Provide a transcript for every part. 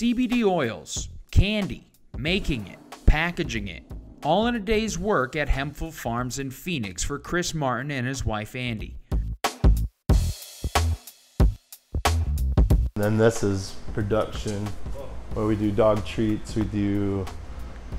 CBD oils, candy, making it, packaging it, all in a day's work at Hempful Farms in Phoenix for Chris Martin and his wife Andy. Then this is production where we do dog treats, we do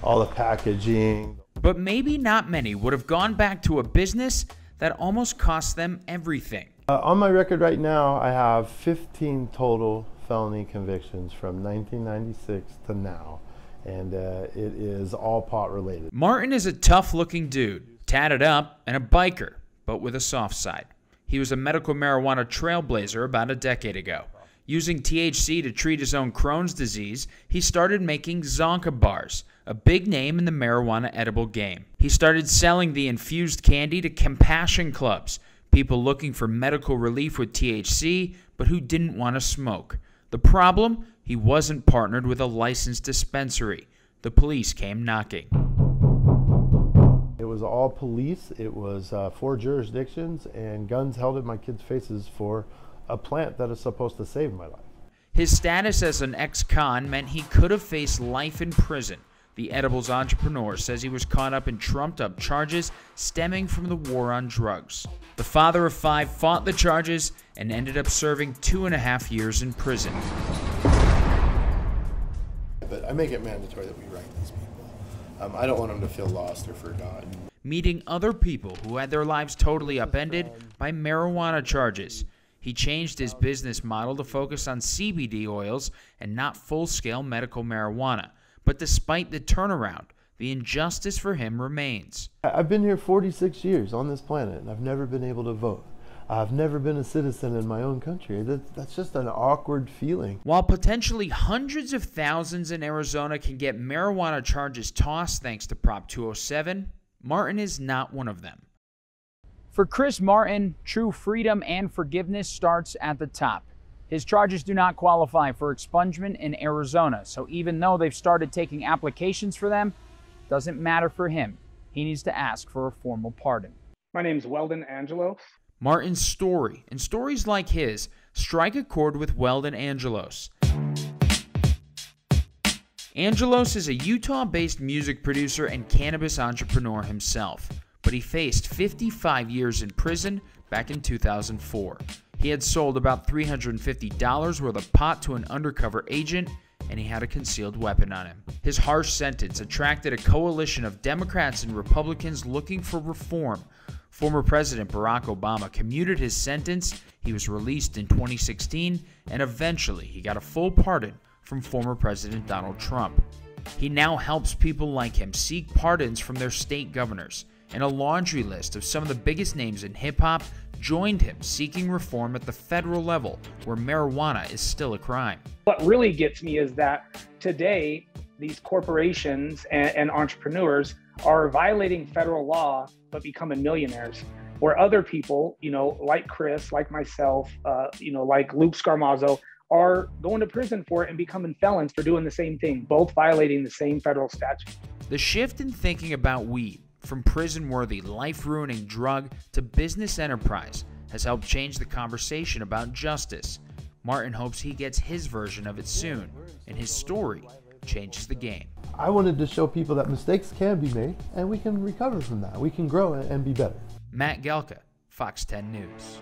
all the packaging. But maybe not many would have gone back to a business that almost cost them everything. Uh, on my record right now, I have 15 total felony convictions from 1996 to now, and uh, it is all pot related. Martin is a tough looking dude, tatted up, and a biker, but with a soft side. He was a medical marijuana trailblazer about a decade ago. Using THC to treat his own Crohn's disease, he started making Zonka bars, a big name in the marijuana edible game. He started selling the infused candy to compassion clubs, people looking for medical relief with THC but who didn't want to smoke. The problem? He wasn't partnered with a licensed dispensary. The police came knocking. It was all police, it was uh, four jurisdictions, and guns held in my kids' faces for a plant that is supposed to save my life. His status as an ex con meant he could have faced life in prison. The edibles entrepreneur says he was caught up in trumped up charges stemming from the war on drugs. The father of five fought the charges and ended up serving two and a half years in prison. But I make it mandatory that we write these people. Um, I don't want them to feel lost or forgotten. Meeting other people who had their lives totally upended by marijuana charges. He changed his business model to focus on CBD oils and not full scale medical marijuana. But despite the turnaround, the injustice for him remains. I've been here 46 years on this planet and I've never been able to vote. I've never been a citizen in my own country. That's just an awkward feeling. While potentially hundreds of thousands in Arizona can get marijuana charges tossed thanks to Prop 207, Martin is not one of them. For Chris Martin, true freedom and forgiveness starts at the top. His charges do not qualify for expungement in Arizona, so even though they've started taking applications for them, doesn't matter for him. He needs to ask for a formal pardon. My name's Weldon Angelos. Martin's story and stories like his strike a chord with Weldon Angelos. Angelos is a Utah based music producer and cannabis entrepreneur himself, but he faced 55 years in prison back in 2004. He had sold about $350 worth of pot to an undercover agent, and he had a concealed weapon on him. His harsh sentence attracted a coalition of Democrats and Republicans looking for reform. Former President Barack Obama commuted his sentence. He was released in 2016, and eventually he got a full pardon from former President Donald Trump. He now helps people like him seek pardons from their state governors, and a laundry list of some of the biggest names in hip hop joined him seeking reform at the federal level where marijuana is still a crime. What really gets me is that today, these corporations and, and entrepreneurs are violating federal law but becoming millionaires where other people, you know, like Chris, like myself, uh, you know, like Luke Scarmazzo, are going to prison for it and becoming felons for doing the same thing, both violating the same federal statute. The shift in thinking about weed from prison worthy, life ruining drug to business enterprise has helped change the conversation about justice. Martin hopes he gets his version of it soon, and his story changes the game. I wanted to show people that mistakes can be made and we can recover from that. We can grow and be better. Matt Galka, Fox 10 News.